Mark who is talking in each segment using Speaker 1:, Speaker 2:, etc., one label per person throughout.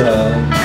Speaker 1: got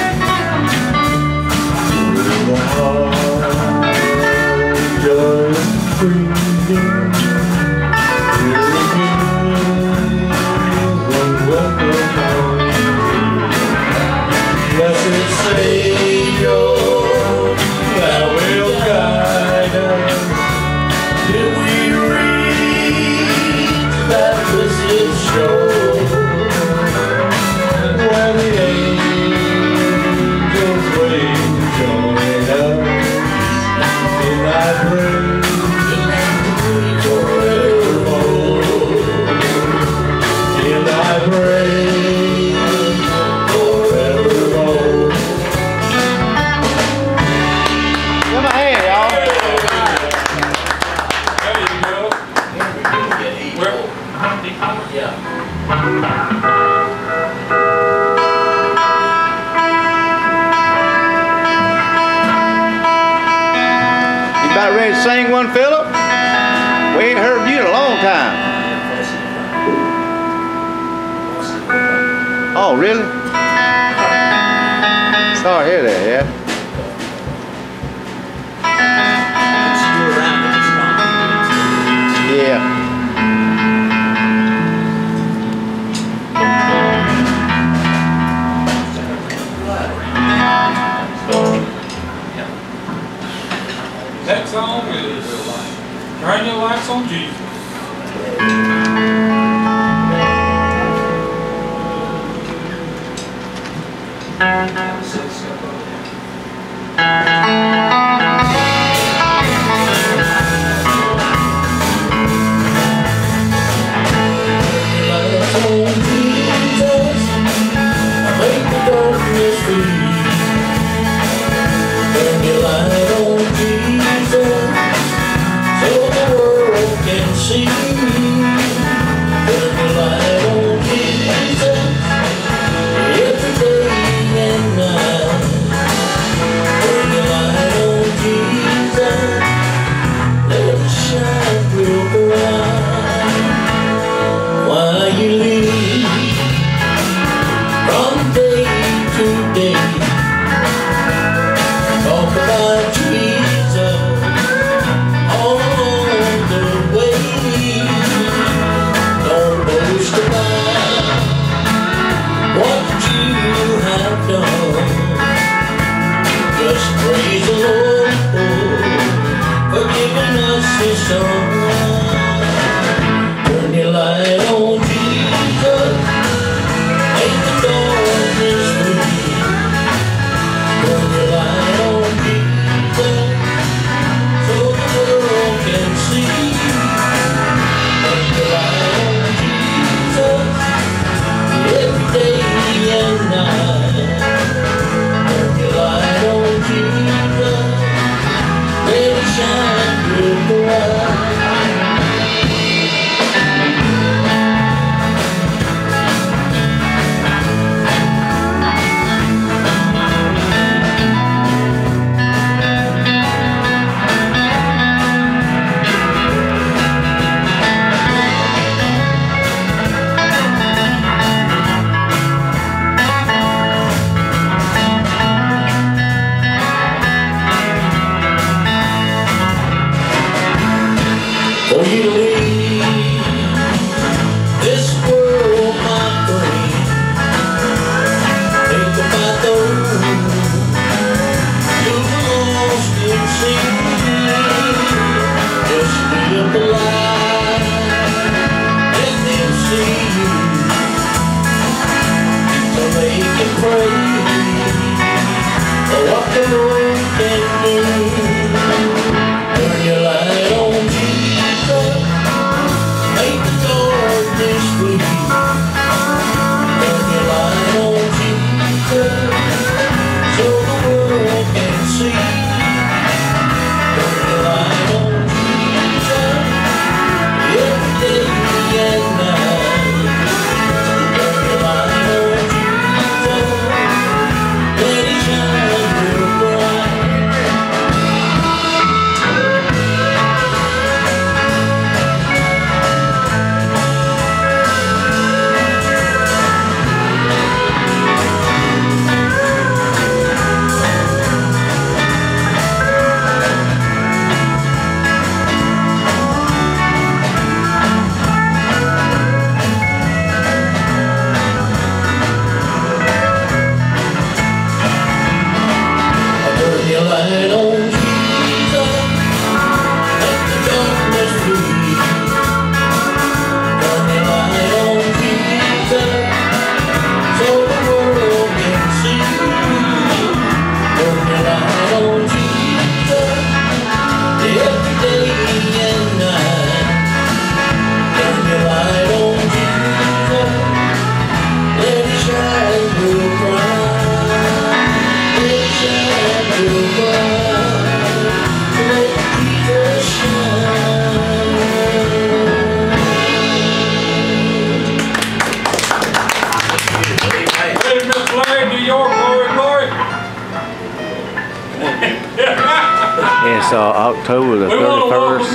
Speaker 2: It's uh, October the 31st,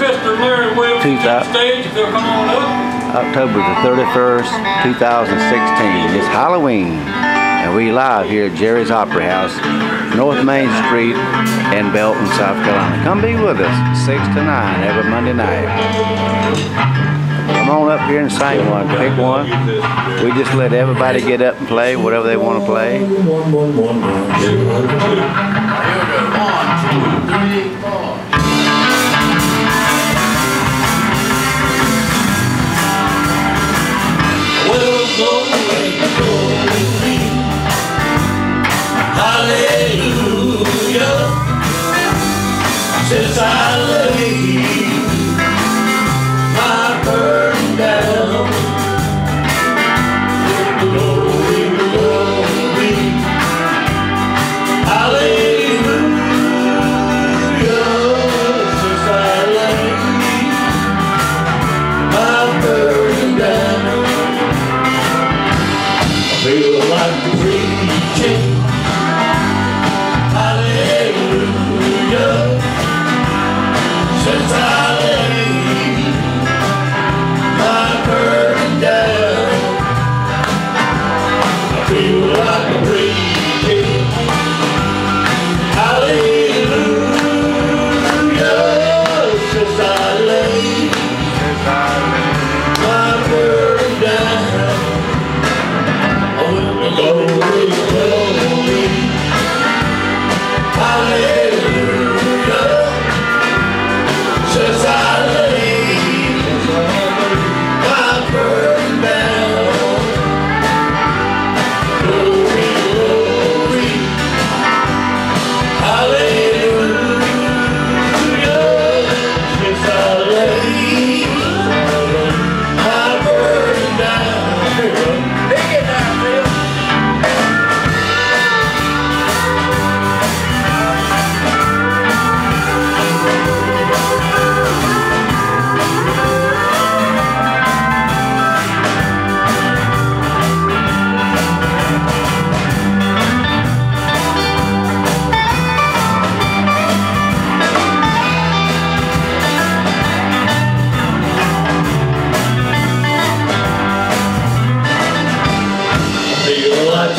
Speaker 3: two,
Speaker 2: October the 31st, 2016. It's Halloween, and we live here at Jerry's Opry House North Main Street in Belton, South Carolina. Come be with us 6 to 9 every Monday night. Come on up here and sing one, pick one. We just let everybody get up and play whatever they want to play.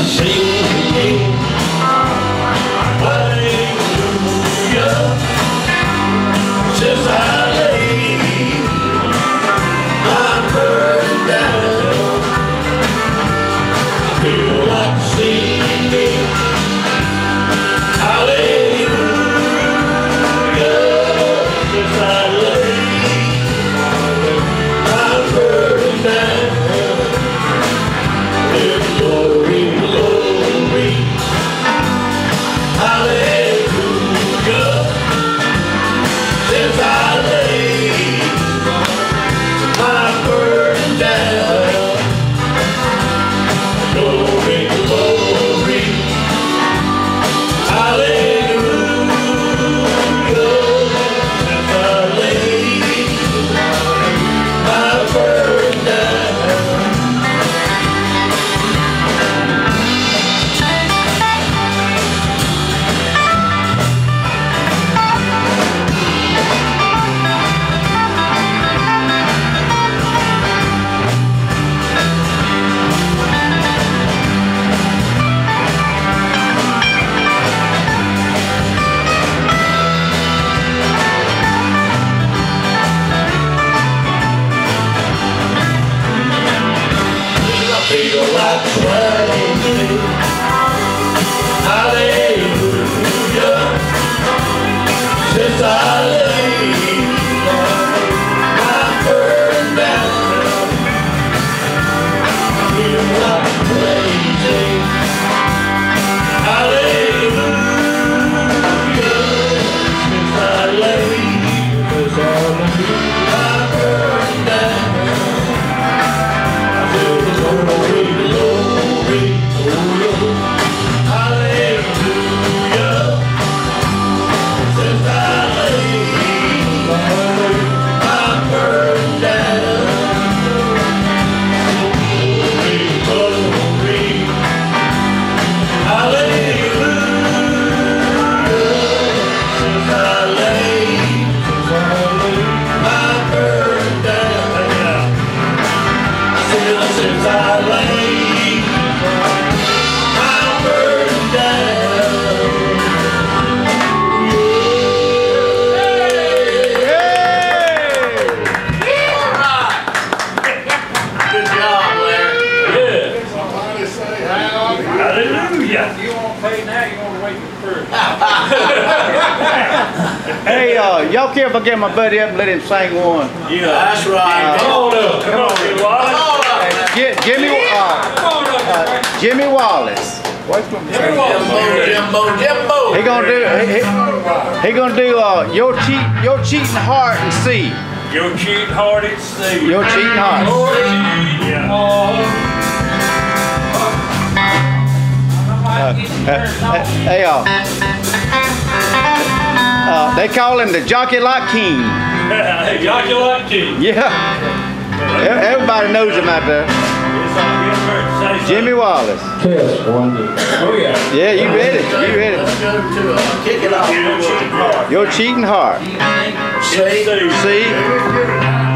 Speaker 3: say you
Speaker 4: worthy. Y'all care if I get my buddy up and let him sing one?
Speaker 3: Yeah.
Speaker 2: That's right.
Speaker 3: Come on up. Come on, Big Wallace.
Speaker 4: Gi- Jimmy, uh,
Speaker 3: Come on up.
Speaker 4: uh, Jimmy Wallace.
Speaker 3: Jimmy Wallace.
Speaker 2: Jimbo, Jimbo, Jimbo.
Speaker 4: He gonna do. He, he, he gonna do. Uh, your cheat, your cheating heart and see.
Speaker 3: Your cheating heart and sea.
Speaker 4: Your cheating heart.
Speaker 3: Your cheating heart.
Speaker 4: Uh, uh, hey, uh, uh, they call him the Jockey Lot King.
Speaker 3: Hey, Jockey like King.
Speaker 4: Yeah, everybody knows him out there.
Speaker 3: It's all good for it to say
Speaker 4: Jimmy Wallace.
Speaker 5: Test one,
Speaker 3: Oh, yeah.
Speaker 4: Yeah, you ready? You ready?
Speaker 2: Let's go to uh, kick it off.
Speaker 3: Your cheating heart.
Speaker 4: Your cheating heart.
Speaker 2: See?
Speaker 4: See?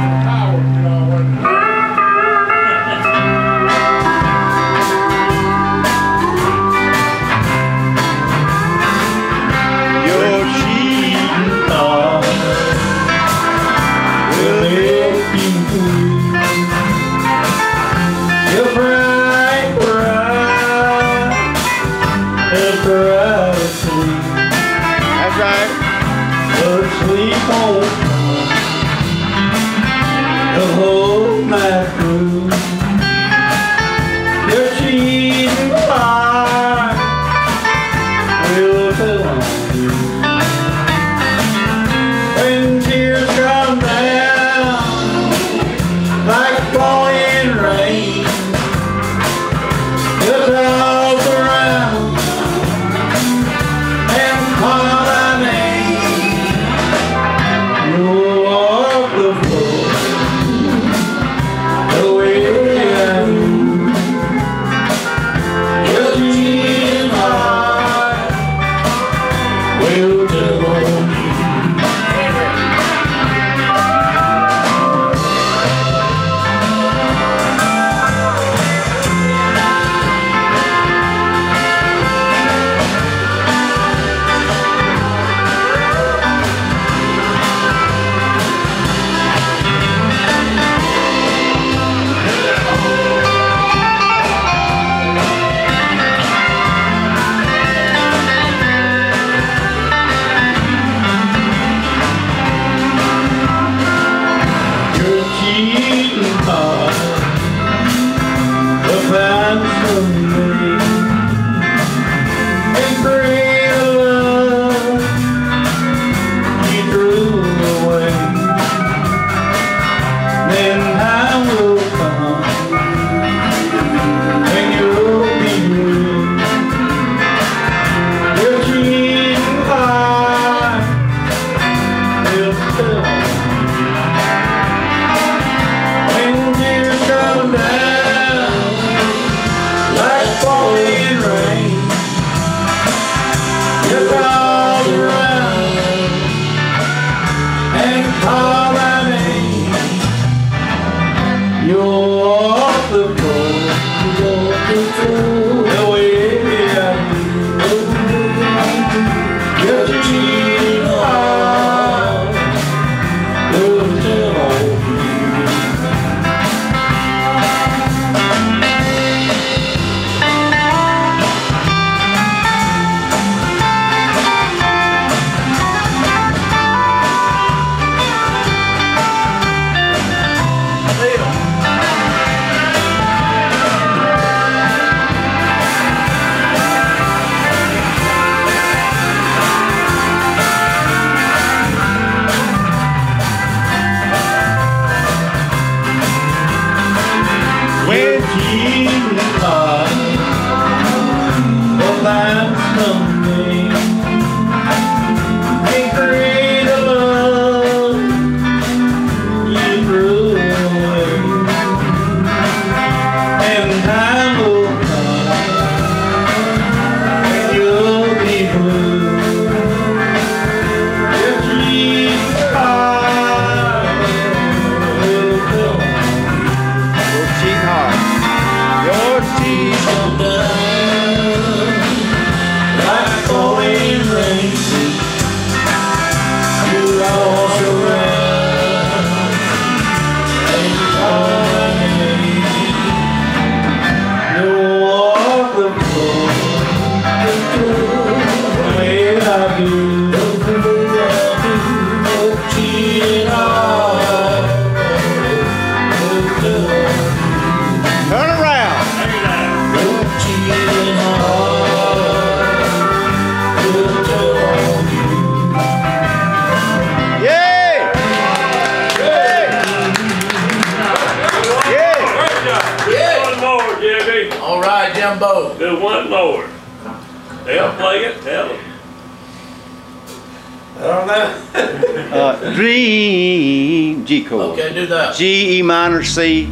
Speaker 6: G, G chord.
Speaker 2: Okay, do that.
Speaker 6: G, E minor, C.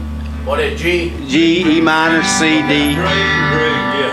Speaker 2: What is G?
Speaker 6: G, E minor, C, D.
Speaker 3: Yeah.